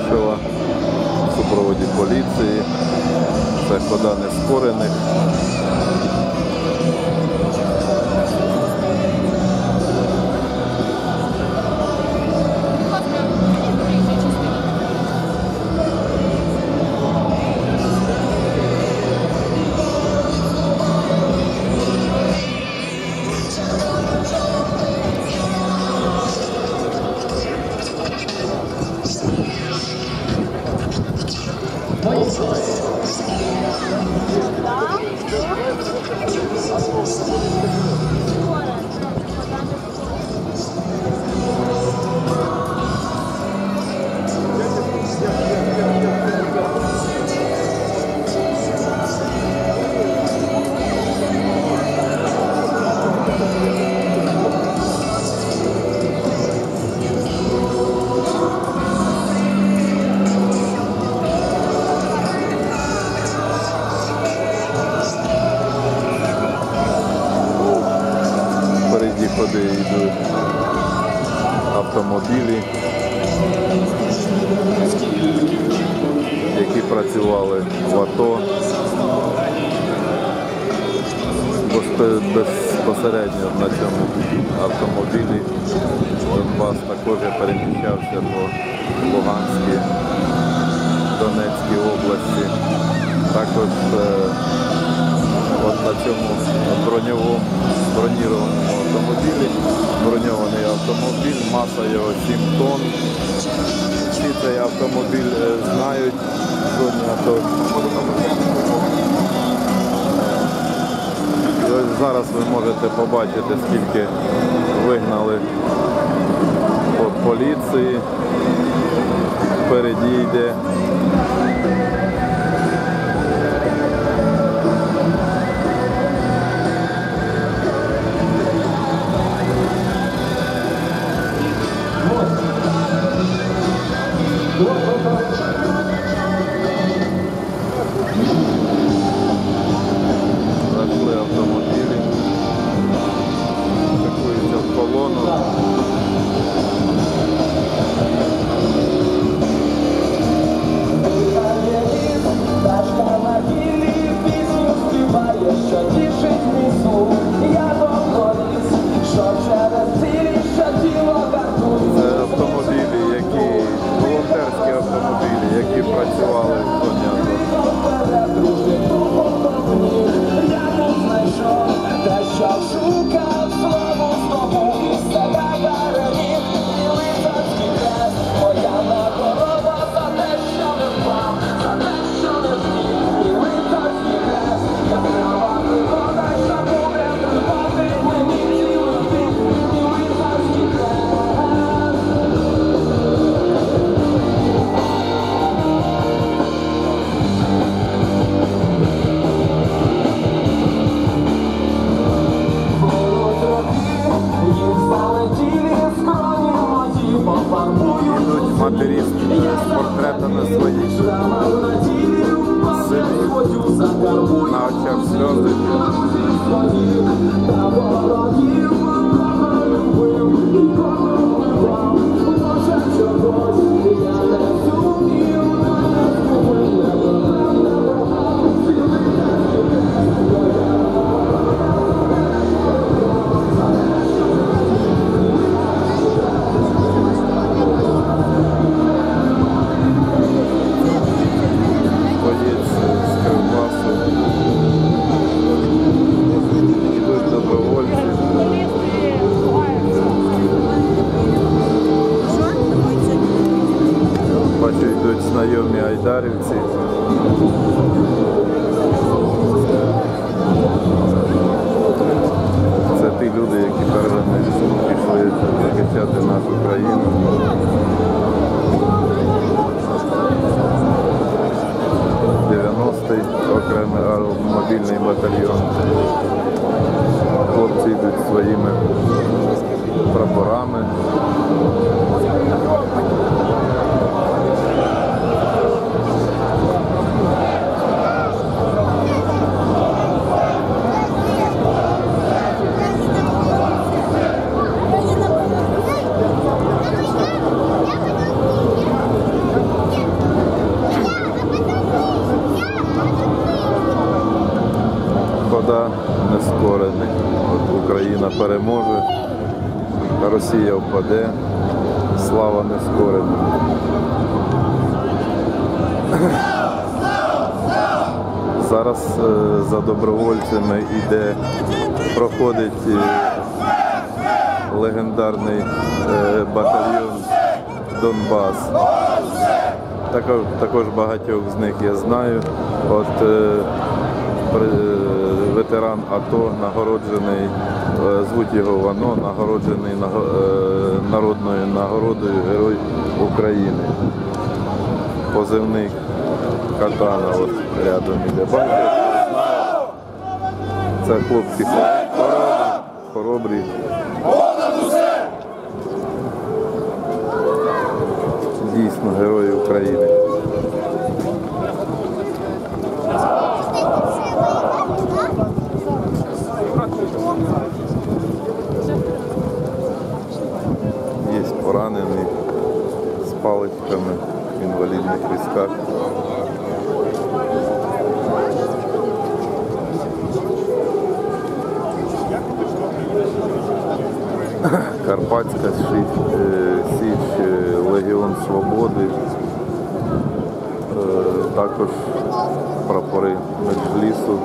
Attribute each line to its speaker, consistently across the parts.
Speaker 1: Куйбишева в супроводі поліції. Це хода нескорена. працювали в АТО. Безпосередньо на цьому автомобілі Донбас також переміщався по Луганській, Донецькій області. Також е, от на цьому броньовому бронірованому автомобілі, броньований автомобіль, маса його 7 тонн всі цей автомобіль е, знають. Зараз ви можете побачити, скільки вигнали поліції. Впереді йде.
Speaker 2: Впаде,
Speaker 1: слава нескорена. Зараз е, за добровольцями йде, проходить е, легендарний е, батальйон Донбас. Також, також багатьох з них я знаю. От ветеран АТО нагороджений, звуть його Вано, нагороджений е, народною нагородою Герой України. Позивник Катана от рядом іде. Це хлопці хоробрі. Дійсно, герої України. Є поранені з паличками в інвалідних візках. Карпатська Січ, е, Січ, е, Легіон Свободи, Е, також прапори Меджлісу.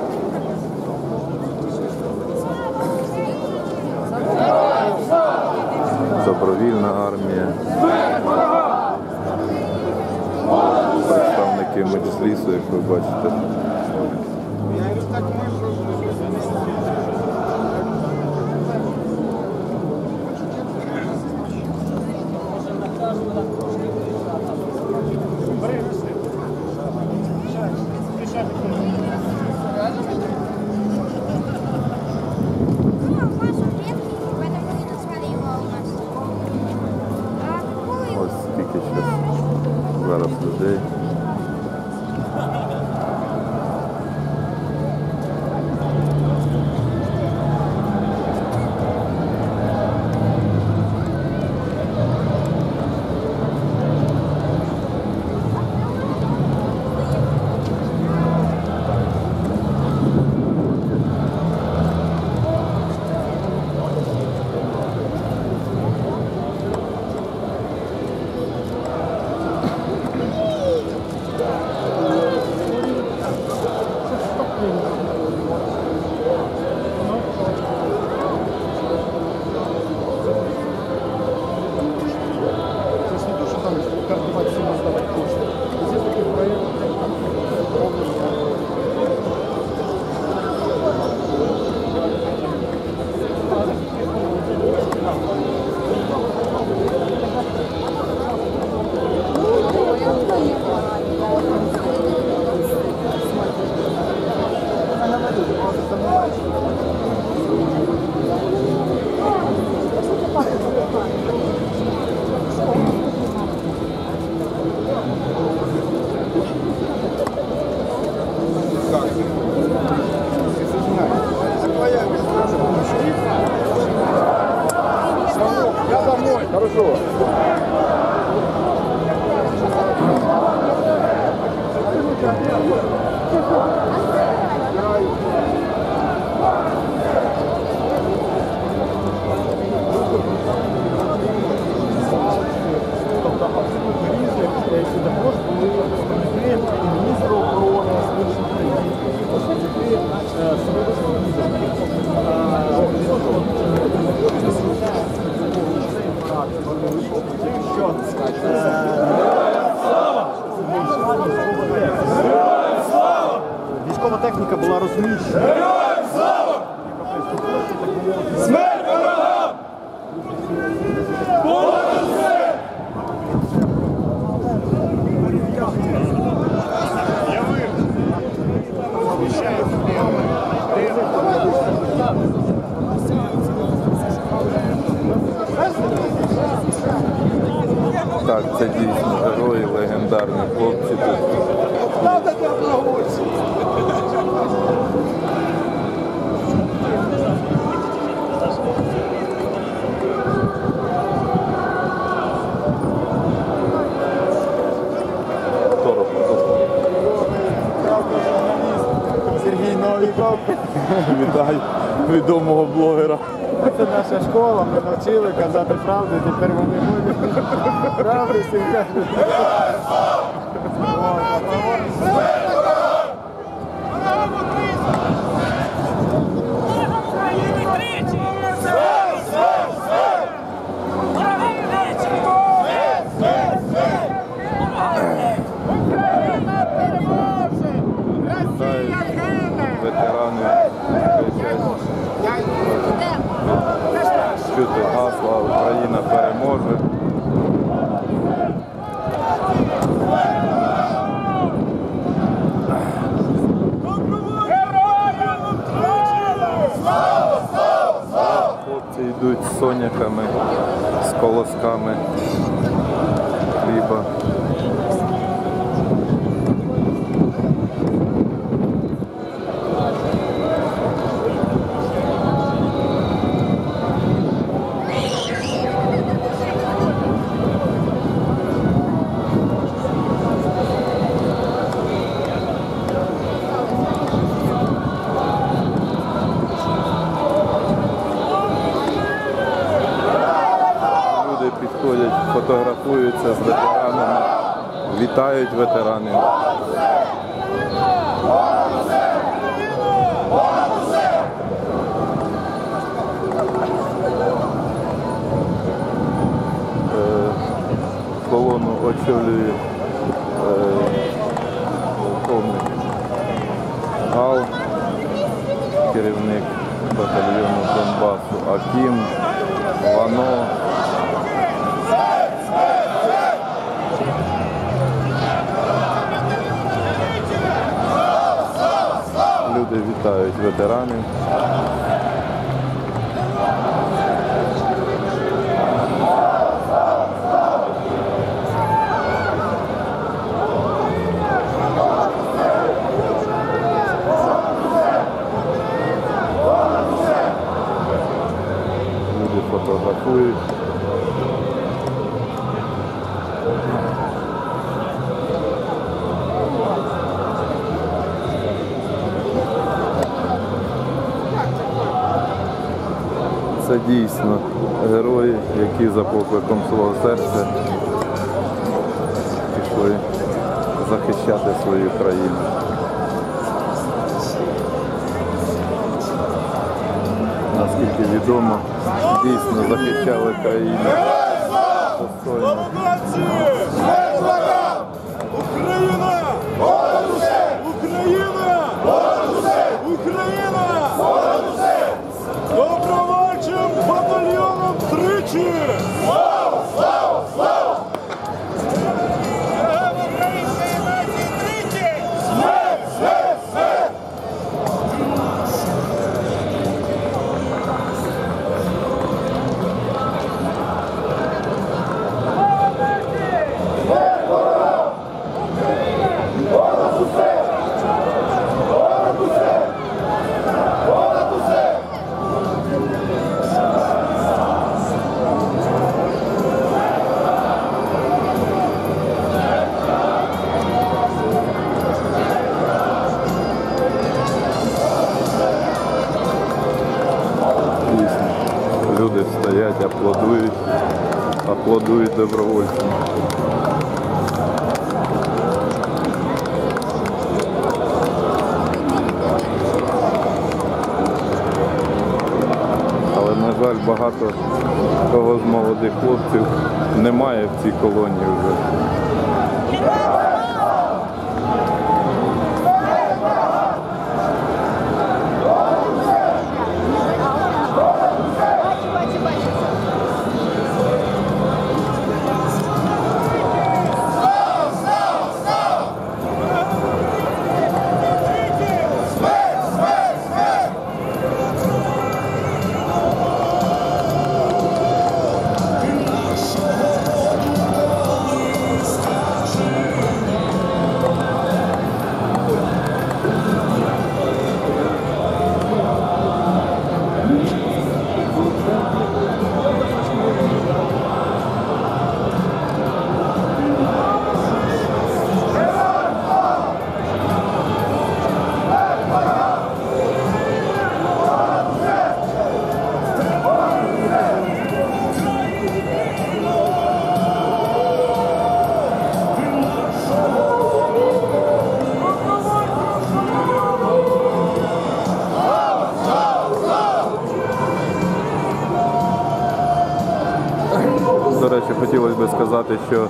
Speaker 1: Obrigado.
Speaker 3: Це
Speaker 1: дійсно герої, легендарні хлопці.
Speaker 3: Сергій Новіков. Вітаю.
Speaker 1: відомого блогера.
Speaker 3: Це наша школа, ми навчили казати правду, тепер вони будуть правду всім кажуть.
Speaker 1: Вітають ветерани кричать, чути гасла Україна переможе. Хлопці йдуть з соняхами, з колосками хліба. Люди підходять, фотографуються з ветеранами, вітають ветеранів. Е, Очолює е, полковник Гал, керівник батальйону Донбасу Акім, Вано. Люди вітають ветеранів. Фотографують. Це дійсно герої, які за покликом свого серця пішли захищати свою країну. Наскільки відомо, дійсно захищали країну
Speaker 4: Слава
Speaker 1: Україна! Аплодують, аплодують добровольцям. Але, на жаль, багато кого з молодих хлопців немає в цій колонії вже. Сказати, що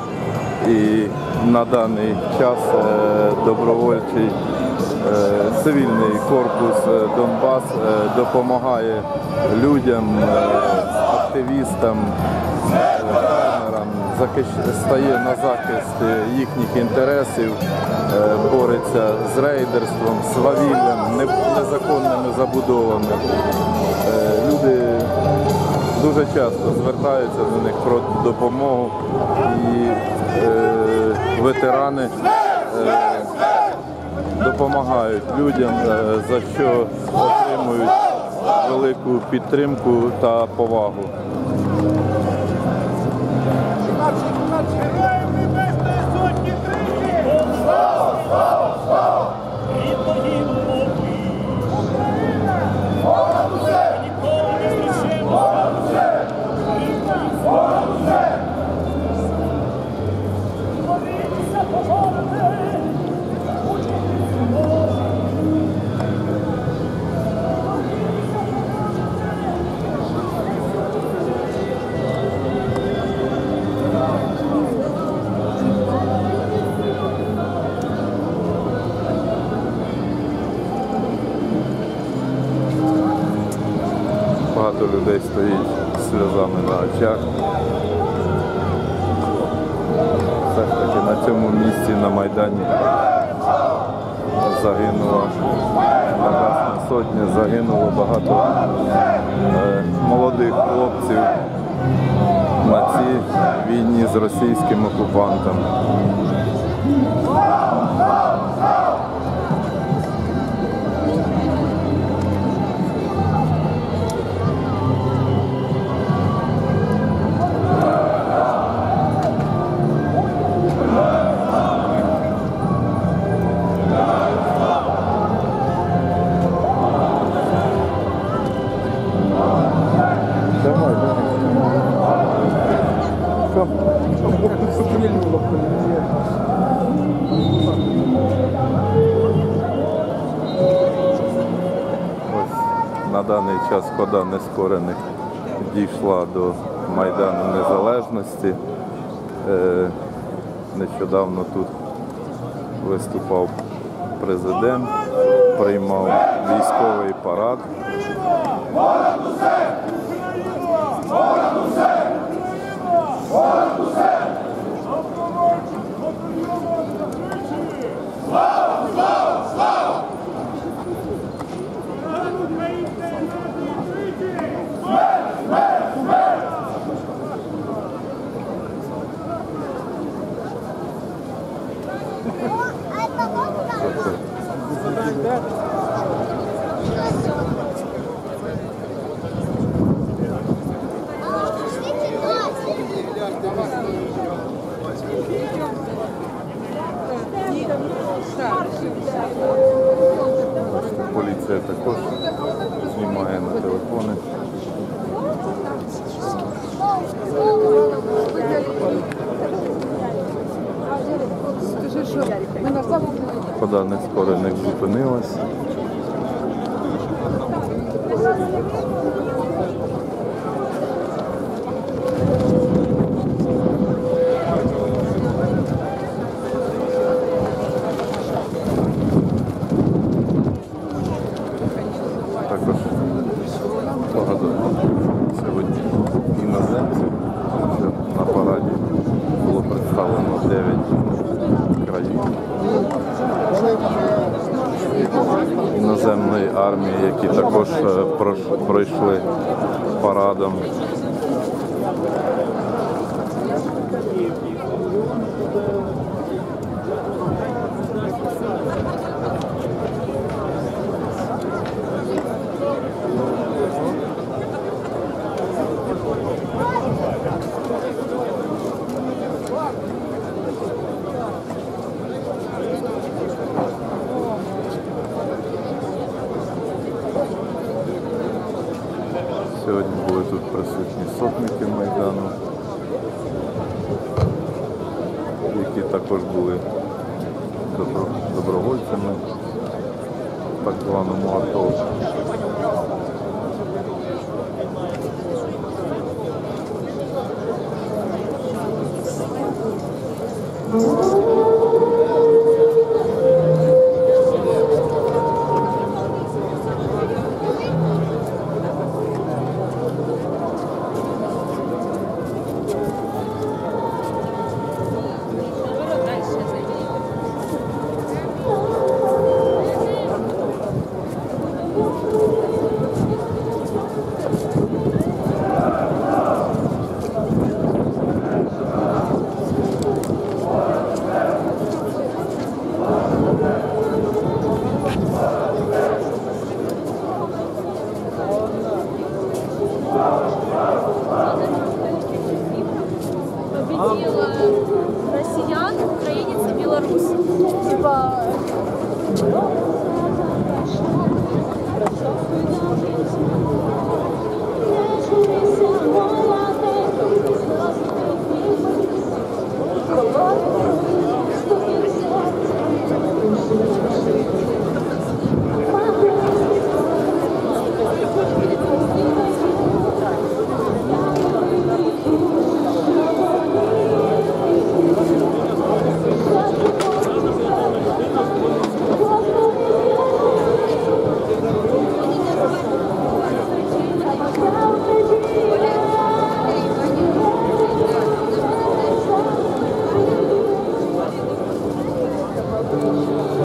Speaker 1: і на даний час е, добровольчий е, цивільний корпус е, Донбас допомагає людям, активістам, стає на захист їхніх інтересів, бореться з рейдерством, свавіллям, не- незаконними забудовами. Люди дуже часто звертаються до них про допомогу і е, ветерани е, допомагають людям, е, за що отримують велику підтримку та повагу. Війні з російським окупантом. Ось на даний час хода нескорених дійшла до Майдану Незалежності. Е, Нещодавно тут виступав президент, приймав військовий парад. Поліція також знімає на телефони. Хода нескорених зупинилась. Тут присутні сотники Майдану, які також були добровольцями так званому АТО.
Speaker 5: Thank you.